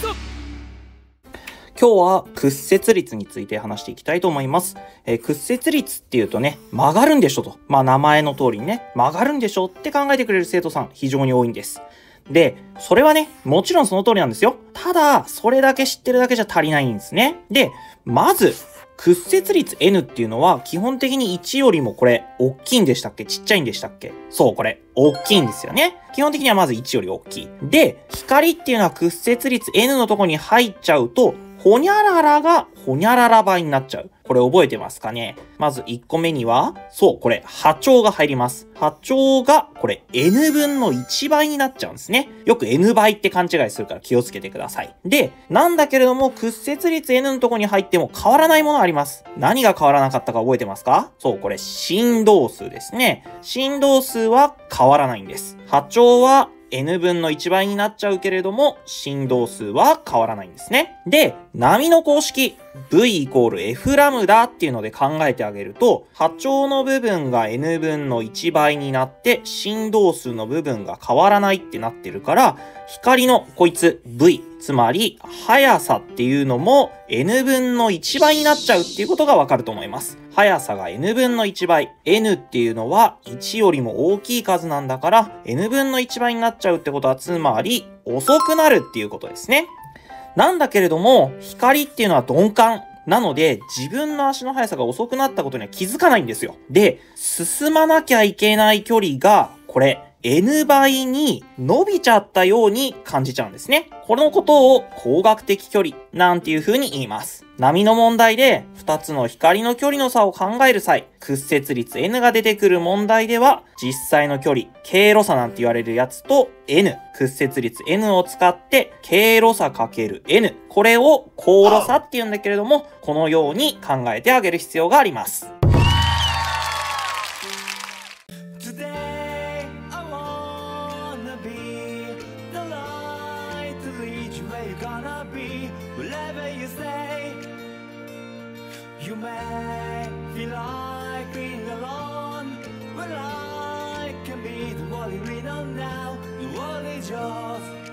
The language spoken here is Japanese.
ぞ今日は屈折率について話していきたいと思います。えー屈折率っていうとね、曲がるんでしょと。まあ名前の通りにね、曲がるんでしょって考えてくれる生徒さん非常に多いんです。で、それはね、もちろんその通りなんですよ。ただ、それだけ知ってるだけじゃ足りないんですね。で、まず、屈折率 N っていうのは基本的に1よりもこれ、大きいんでしたっけ？ちっちゃいんでしたっけ？そう、これ、大きいんですよね。基本的にはまず1より大きい。で、光っていうのは屈折率 N のとこに入っちゃうと、ほにゃららがほにゃらら倍になっちゃう。これ覚えてますかね？まず1個目には、そう、これ波長が入ります。波長がこれ N 分の1倍になっちゃうんですね。よく N 倍って勘違いするから気をつけてください。で、なんだけれども屈折率 N のとこに入っても変わらないものあります。何が変わらなかったか覚えてますか？そう、これ振動数ですね。振動数は変わらないんです。波長は n 分の1倍になっちゃうけれども、振動数は変わらないんですね。で、波の公式、v イコール f ラムダっていうので考えてあげると、波長の部分が n 分の1倍になって、振動数の部分が変わらないってなってるから、光のこいつ v、つまり速さっていうのも n 分の1倍になっちゃうっていうことがわかると思います。速さが n 分の1倍。n っていうのは1よりも大きい数なんだから、n 分の1倍になっちゃうってことは、つまり遅くなるっていうことですね。なんだけれども、光っていうのは鈍感。なので、自分の足の速さが遅くなったことには気づかないんですよ。で、進まなきゃいけない距離が、これ、n 倍に伸びちゃったように感じちゃうんですね。このことを光学的距離なんていう風に言います。波の問題で2つの光の距離の差を考える際、屈折率 n が出てくる問題では、実際の距離、経路差なんて言われるやつと n、屈折率 n を使って、経路差かける n、これを高路差って言うんだけれども、このように考えてあげる必要があります。Lead you where you're gonna be wherever you stay. You may feel like being alone, but I can be the one you lean on now. The world is yours.